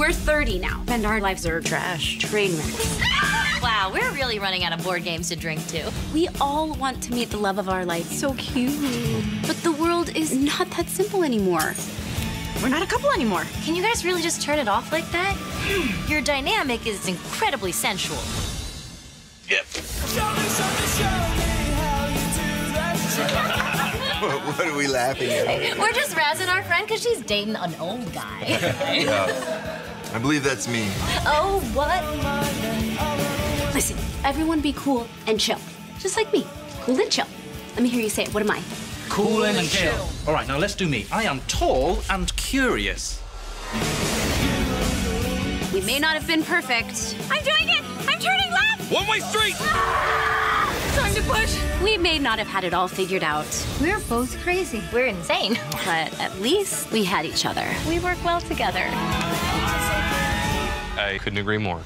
We're 30 now, and our lives are trash. Train wrecks. Wow, we're really running out of board games to drink to. We all want to meet the love of our life. So cute. But the world is not that simple anymore. We're not a couple anymore. Can you guys really just turn it off like that? Hmm. Your dynamic is incredibly sensual. Yep. what are we laughing at? We're just razzing our friend because she's dating an old guy. Yeah. I believe that's me. oh, what? Listen, everyone be cool and chill. Just like me. Cool and chill. Let me hear you say it. What am I? Cool and chill. All right, now let's do me. I am tall and curious. We may not have been perfect. I'm doing it! I'm turning left! One way street! Ah! Time to push! We may not have had it all figured out, We're both crazy. We're insane. but at least we had each other. We work well together. I couldn't agree more.